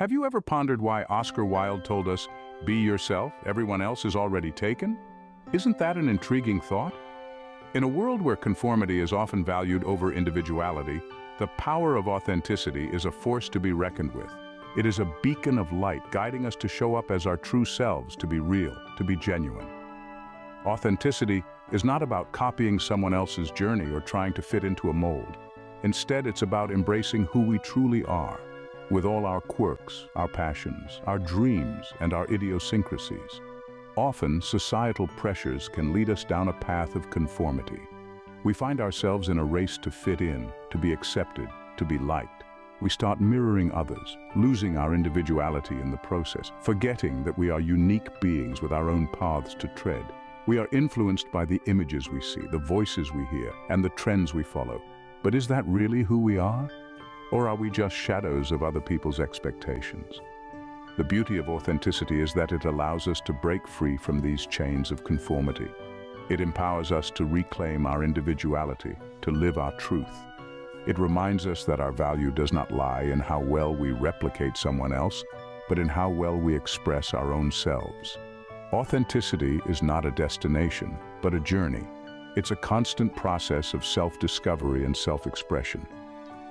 Have you ever pondered why Oscar Wilde told us, be yourself, everyone else is already taken? Isn't that an intriguing thought? In a world where conformity is often valued over individuality, the power of authenticity is a force to be reckoned with. It is a beacon of light guiding us to show up as our true selves, to be real, to be genuine. Authenticity is not about copying someone else's journey or trying to fit into a mold. Instead, it's about embracing who we truly are, with all our quirks, our passions, our dreams, and our idiosyncrasies. Often, societal pressures can lead us down a path of conformity. We find ourselves in a race to fit in, to be accepted, to be liked. We start mirroring others, losing our individuality in the process, forgetting that we are unique beings with our own paths to tread. We are influenced by the images we see, the voices we hear, and the trends we follow. But is that really who we are? Or are we just shadows of other people's expectations? The beauty of authenticity is that it allows us to break free from these chains of conformity. It empowers us to reclaim our individuality, to live our truth. It reminds us that our value does not lie in how well we replicate someone else, but in how well we express our own selves. Authenticity is not a destination, but a journey. It's a constant process of self-discovery and self-expression.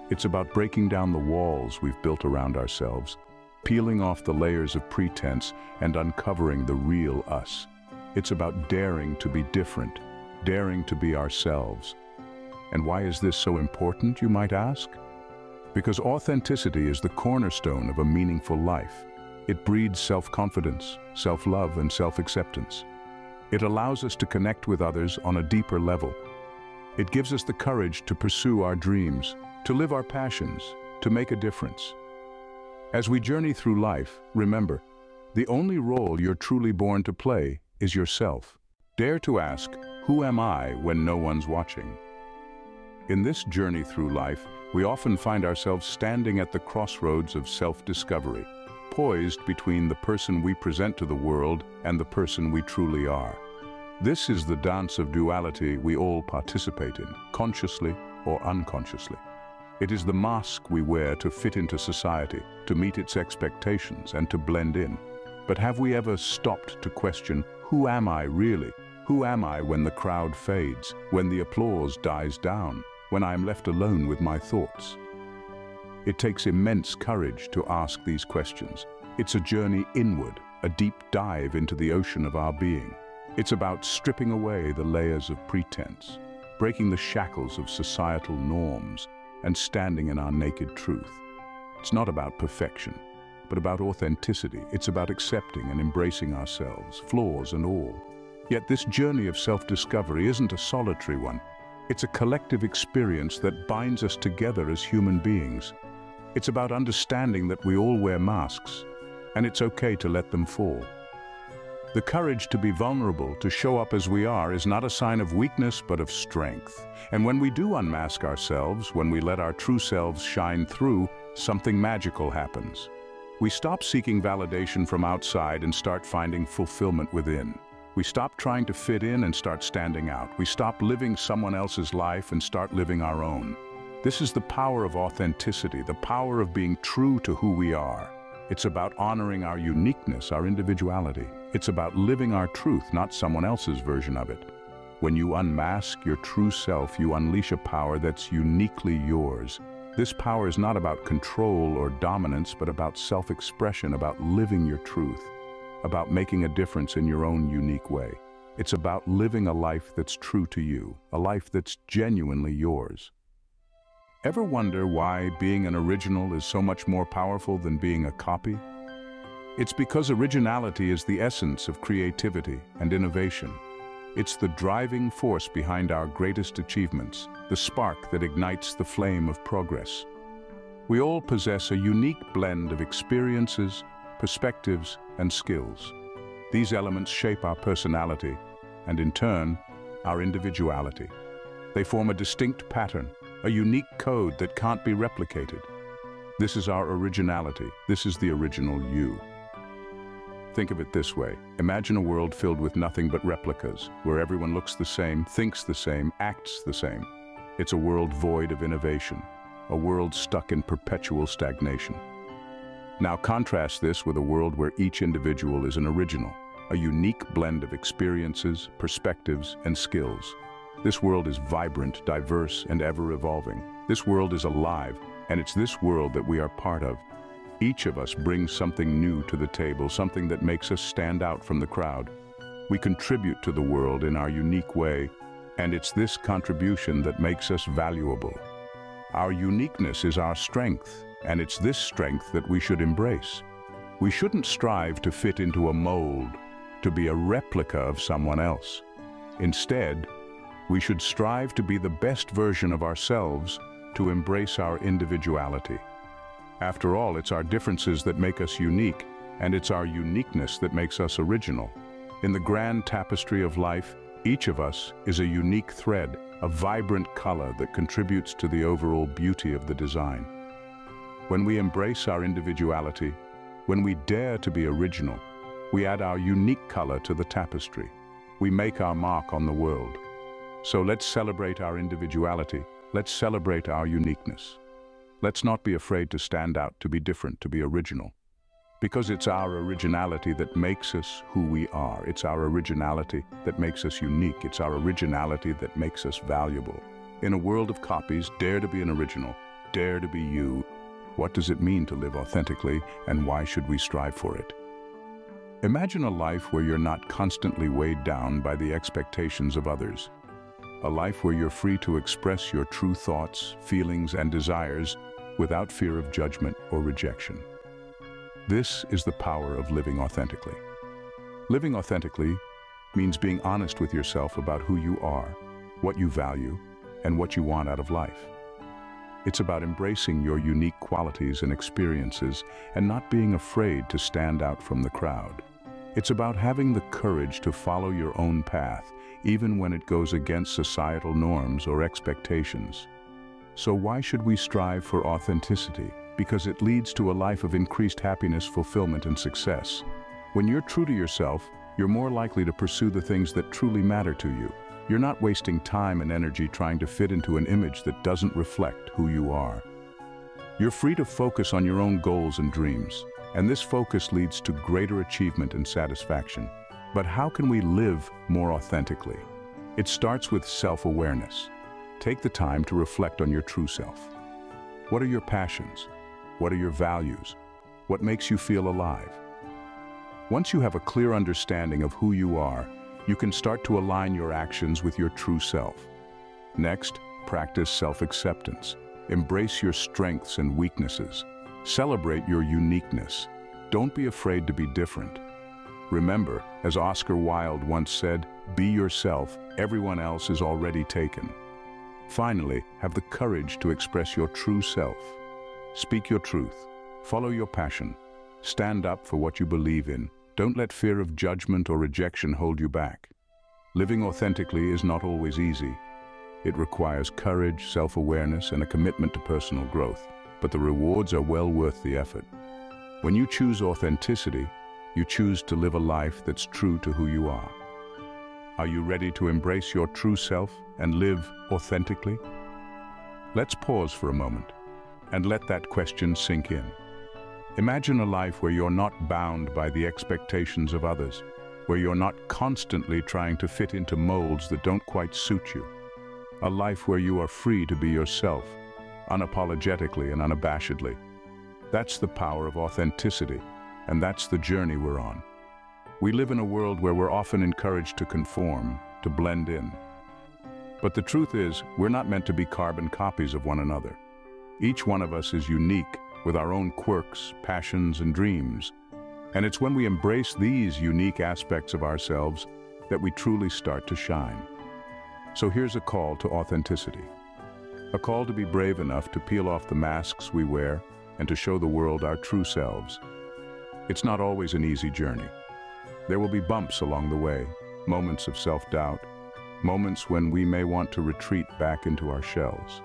It's about breaking down the walls we've built around ourselves, peeling off the layers of pretense and uncovering the real us. It's about daring to be different, daring to be ourselves. And why is this so important, you might ask? Because authenticity is the cornerstone of a meaningful life. It breeds self-confidence, self-love and self-acceptance. It allows us to connect with others on a deeper level. It gives us the courage to pursue our dreams, to live our passions, to make a difference. As we journey through life, remember, the only role you're truly born to play is yourself. Dare to ask, who am I when no one's watching? In this journey through life, we often find ourselves standing at the crossroads of self-discovery poised between the person we present to the world and the person we truly are. This is the dance of duality we all participate in, consciously or unconsciously. It is the mask we wear to fit into society, to meet its expectations and to blend in. But have we ever stopped to question, who am I really? Who am I when the crowd fades, when the applause dies down, when I am left alone with my thoughts? It takes immense courage to ask these questions. It's a journey inward, a deep dive into the ocean of our being. It's about stripping away the layers of pretense, breaking the shackles of societal norms, and standing in our naked truth. It's not about perfection, but about authenticity. It's about accepting and embracing ourselves, flaws and all. Yet this journey of self-discovery isn't a solitary one. It's a collective experience that binds us together as human beings. It's about understanding that we all wear masks, and it's okay to let them fall. The courage to be vulnerable, to show up as we are, is not a sign of weakness but of strength. And when we do unmask ourselves, when we let our true selves shine through, something magical happens. We stop seeking validation from outside and start finding fulfillment within. We stop trying to fit in and start standing out. We stop living someone else's life and start living our own. This is the power of authenticity, the power of being true to who we are. It's about honoring our uniqueness, our individuality. It's about living our truth, not someone else's version of it. When you unmask your true self, you unleash a power that's uniquely yours. This power is not about control or dominance, but about self-expression, about living your truth, about making a difference in your own unique way. It's about living a life that's true to you, a life that's genuinely yours. Ever wonder why being an original is so much more powerful than being a copy? It's because originality is the essence of creativity and innovation. It's the driving force behind our greatest achievements, the spark that ignites the flame of progress. We all possess a unique blend of experiences, perspectives, and skills. These elements shape our personality and, in turn, our individuality. They form a distinct pattern, a unique code that can't be replicated. This is our originality. This is the original you. Think of it this way. Imagine a world filled with nothing but replicas, where everyone looks the same, thinks the same, acts the same. It's a world void of innovation, a world stuck in perpetual stagnation. Now contrast this with a world where each individual is an original, a unique blend of experiences, perspectives, and skills. This world is vibrant, diverse, and ever-evolving. This world is alive, and it's this world that we are part of. Each of us brings something new to the table, something that makes us stand out from the crowd. We contribute to the world in our unique way, and it's this contribution that makes us valuable. Our uniqueness is our strength, and it's this strength that we should embrace. We shouldn't strive to fit into a mold, to be a replica of someone else. Instead, we should strive to be the best version of ourselves to embrace our individuality. After all, it's our differences that make us unique, and it's our uniqueness that makes us original. In the grand tapestry of life, each of us is a unique thread, a vibrant color that contributes to the overall beauty of the design. When we embrace our individuality, when we dare to be original, we add our unique color to the tapestry. We make our mark on the world. So let's celebrate our individuality. Let's celebrate our uniqueness. Let's not be afraid to stand out, to be different, to be original. Because it's our originality that makes us who we are. It's our originality that makes us unique. It's our originality that makes us valuable. In a world of copies, dare to be an original. Dare to be you. What does it mean to live authentically, and why should we strive for it? Imagine a life where you're not constantly weighed down by the expectations of others. A life where you're free to express your true thoughts, feelings, and desires without fear of judgment or rejection. This is the power of living authentically. Living authentically means being honest with yourself about who you are, what you value, and what you want out of life. It's about embracing your unique qualities and experiences and not being afraid to stand out from the crowd. It's about having the courage to follow your own path, even when it goes against societal norms or expectations. So why should we strive for authenticity? Because it leads to a life of increased happiness, fulfillment, and success. When you're true to yourself, you're more likely to pursue the things that truly matter to you. You're not wasting time and energy trying to fit into an image that doesn't reflect who you are. You're free to focus on your own goals and dreams, and this focus leads to greater achievement and satisfaction. But how can we live more authentically? It starts with self-awareness. Take the time to reflect on your true self. What are your passions? What are your values? What makes you feel alive? Once you have a clear understanding of who you are, you can start to align your actions with your true self. Next, practice self-acceptance. Embrace your strengths and weaknesses. Celebrate your uniqueness. Don't be afraid to be different. Remember, as Oscar Wilde once said, be yourself, everyone else is already taken. Finally, have the courage to express your true self. Speak your truth. Follow your passion. Stand up for what you believe in. Don't let fear of judgment or rejection hold you back. Living authentically is not always easy. It requires courage, self-awareness, and a commitment to personal growth but the rewards are well worth the effort. When you choose authenticity, you choose to live a life that's true to who you are. Are you ready to embrace your true self and live authentically? Let's pause for a moment and let that question sink in. Imagine a life where you're not bound by the expectations of others, where you're not constantly trying to fit into molds that don't quite suit you. A life where you are free to be yourself unapologetically and unabashedly. That's the power of authenticity, and that's the journey we're on. We live in a world where we're often encouraged to conform, to blend in. But the truth is, we're not meant to be carbon copies of one another. Each one of us is unique, with our own quirks, passions, and dreams. And it's when we embrace these unique aspects of ourselves that we truly start to shine. So here's a call to authenticity. A call to be brave enough to peel off the masks we wear and to show the world our true selves. It's not always an easy journey. There will be bumps along the way, moments of self-doubt, moments when we may want to retreat back into our shells.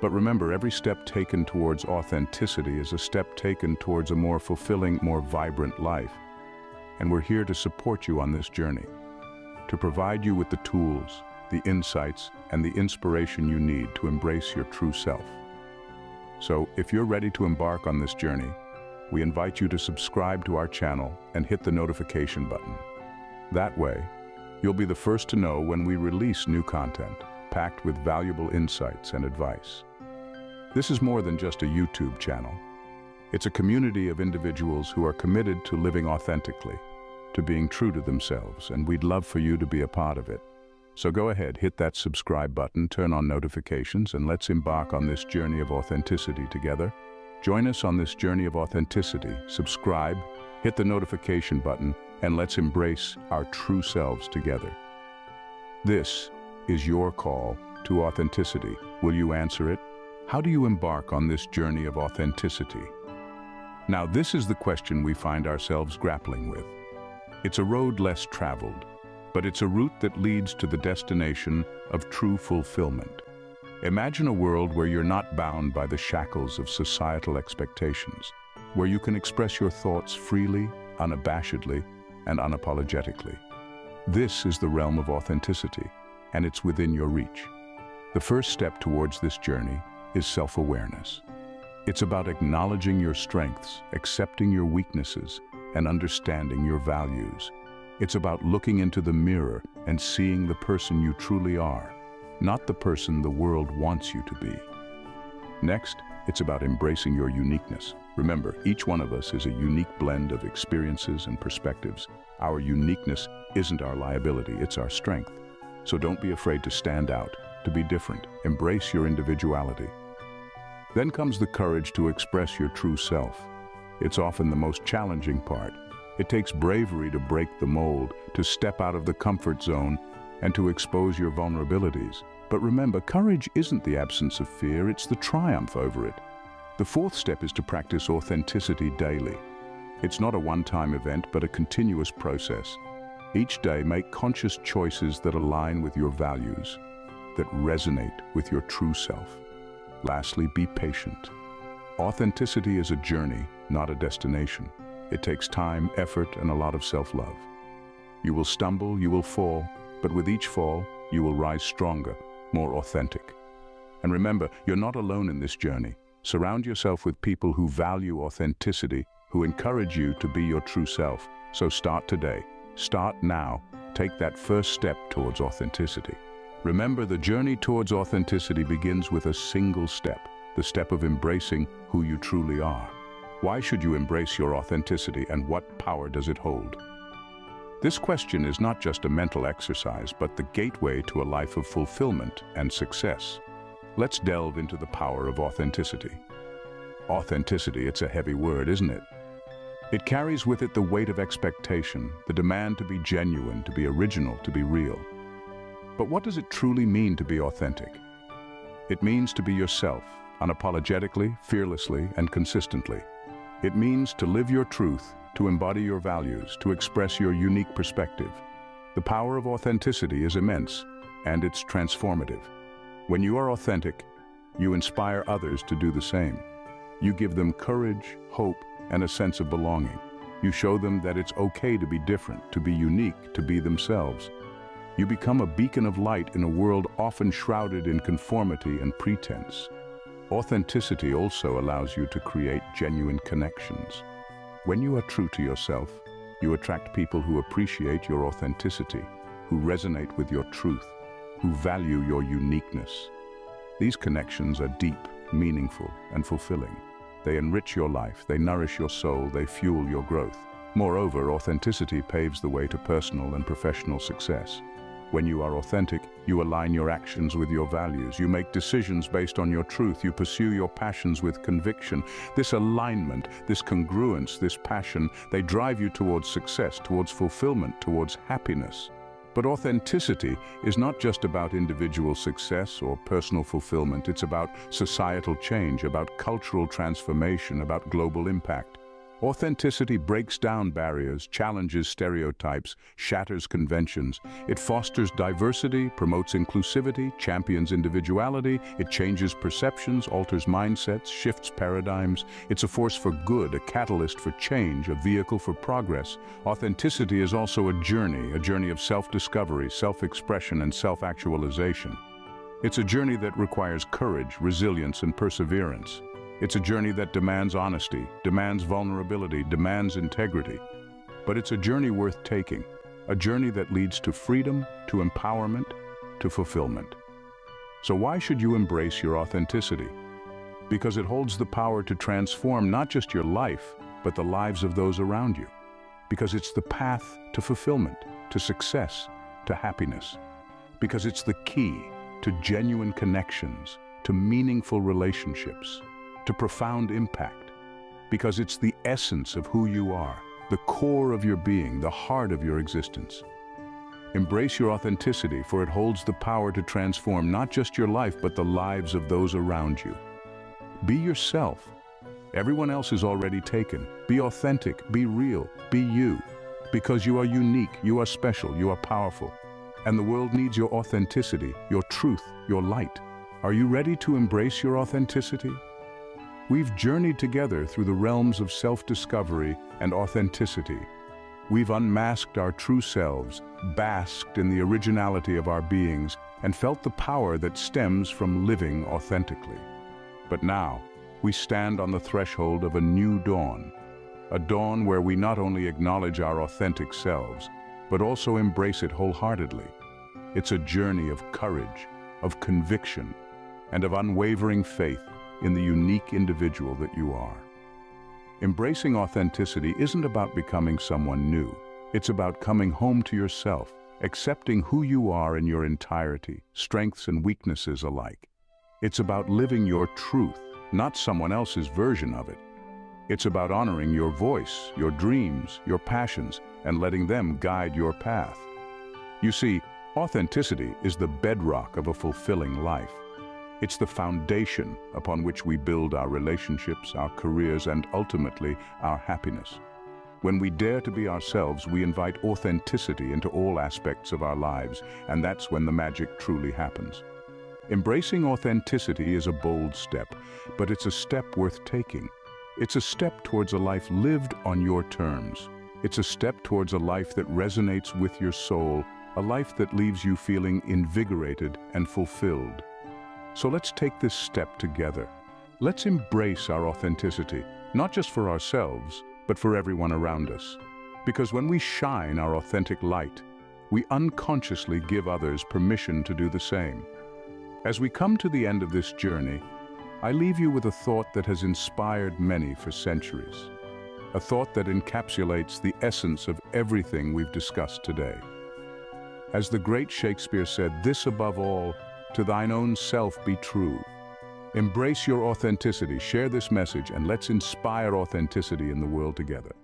But remember, every step taken towards authenticity is a step taken towards a more fulfilling, more vibrant life. And we're here to support you on this journey, to provide you with the tools, the insights, and the inspiration you need to embrace your true self. So if you're ready to embark on this journey, we invite you to subscribe to our channel and hit the notification button. That way, you'll be the first to know when we release new content, packed with valuable insights and advice. This is more than just a YouTube channel. It's a community of individuals who are committed to living authentically, to being true to themselves, and we'd love for you to be a part of it. So go ahead, hit that subscribe button, turn on notifications, and let's embark on this journey of authenticity together. Join us on this journey of authenticity. Subscribe, hit the notification button, and let's embrace our true selves together. This is your call to authenticity. Will you answer it? How do you embark on this journey of authenticity? Now, this is the question we find ourselves grappling with. It's a road less traveled, but it's a route that leads to the destination of true fulfillment. Imagine a world where you're not bound by the shackles of societal expectations, where you can express your thoughts freely, unabashedly, and unapologetically. This is the realm of authenticity, and it's within your reach. The first step towards this journey is self-awareness. It's about acknowledging your strengths, accepting your weaknesses, and understanding your values. It's about looking into the mirror and seeing the person you truly are, not the person the world wants you to be. Next, it's about embracing your uniqueness. Remember, each one of us is a unique blend of experiences and perspectives. Our uniqueness isn't our liability, it's our strength. So don't be afraid to stand out, to be different. Embrace your individuality. Then comes the courage to express your true self. It's often the most challenging part, it takes bravery to break the mold, to step out of the comfort zone, and to expose your vulnerabilities. But remember, courage isn't the absence of fear, it's the triumph over it. The fourth step is to practice authenticity daily. It's not a one-time event, but a continuous process. Each day, make conscious choices that align with your values, that resonate with your true self. Lastly, be patient. Authenticity is a journey, not a destination. It takes time, effort, and a lot of self-love. You will stumble, you will fall, but with each fall, you will rise stronger, more authentic. And remember, you're not alone in this journey. Surround yourself with people who value authenticity, who encourage you to be your true self. So start today. Start now. Take that first step towards authenticity. Remember, the journey towards authenticity begins with a single step, the step of embracing who you truly are. Why should you embrace your authenticity and what power does it hold? This question is not just a mental exercise, but the gateway to a life of fulfillment and success. Let's delve into the power of authenticity. Authenticity, it's a heavy word, isn't it? It carries with it the weight of expectation, the demand to be genuine, to be original, to be real. But what does it truly mean to be authentic? It means to be yourself, unapologetically, fearlessly, and consistently. It means to live your truth, to embody your values, to express your unique perspective. The power of authenticity is immense, and it's transformative. When you are authentic, you inspire others to do the same. You give them courage, hope, and a sense of belonging. You show them that it's okay to be different, to be unique, to be themselves. You become a beacon of light in a world often shrouded in conformity and pretense. Authenticity also allows you to create genuine connections. When you are true to yourself, you attract people who appreciate your authenticity, who resonate with your truth, who value your uniqueness. These connections are deep, meaningful, and fulfilling. They enrich your life, they nourish your soul, they fuel your growth. Moreover, authenticity paves the way to personal and professional success. When you are authentic, you align your actions with your values. You make decisions based on your truth. You pursue your passions with conviction. This alignment, this congruence, this passion, they drive you towards success, towards fulfillment, towards happiness. But authenticity is not just about individual success or personal fulfillment. It's about societal change, about cultural transformation, about global impact. Authenticity breaks down barriers, challenges stereotypes, shatters conventions. It fosters diversity, promotes inclusivity, champions individuality, it changes perceptions, alters mindsets, shifts paradigms. It's a force for good, a catalyst for change, a vehicle for progress. Authenticity is also a journey, a journey of self-discovery, self-expression, and self-actualization. It's a journey that requires courage, resilience, and perseverance. It's a journey that demands honesty, demands vulnerability, demands integrity. But it's a journey worth taking, a journey that leads to freedom, to empowerment, to fulfillment. So why should you embrace your authenticity? Because it holds the power to transform not just your life, but the lives of those around you. Because it's the path to fulfillment, to success, to happiness. Because it's the key to genuine connections, to meaningful relationships, to profound impact. Because it's the essence of who you are, the core of your being, the heart of your existence. Embrace your authenticity, for it holds the power to transform not just your life, but the lives of those around you. Be yourself. Everyone else is already taken. Be authentic, be real, be you. Because you are unique, you are special, you are powerful. And the world needs your authenticity, your truth, your light. Are you ready to embrace your authenticity? We've journeyed together through the realms of self-discovery and authenticity. We've unmasked our true selves, basked in the originality of our beings, and felt the power that stems from living authentically. But now, we stand on the threshold of a new dawn, a dawn where we not only acknowledge our authentic selves, but also embrace it wholeheartedly. It's a journey of courage, of conviction, and of unwavering faith in the unique individual that you are. Embracing authenticity isn't about becoming someone new. It's about coming home to yourself, accepting who you are in your entirety, strengths and weaknesses alike. It's about living your truth, not someone else's version of it. It's about honoring your voice, your dreams, your passions, and letting them guide your path. You see, authenticity is the bedrock of a fulfilling life. It's the foundation upon which we build our relationships, our careers, and ultimately, our happiness. When we dare to be ourselves, we invite authenticity into all aspects of our lives, and that's when the magic truly happens. Embracing authenticity is a bold step, but it's a step worth taking. It's a step towards a life lived on your terms. It's a step towards a life that resonates with your soul, a life that leaves you feeling invigorated and fulfilled. So let's take this step together. Let's embrace our authenticity, not just for ourselves, but for everyone around us. Because when we shine our authentic light, we unconsciously give others permission to do the same. As we come to the end of this journey, I leave you with a thought that has inspired many for centuries. A thought that encapsulates the essence of everything we've discussed today. As the great Shakespeare said, this above all, to thine own self be true. Embrace your authenticity, share this message, and let's inspire authenticity in the world together.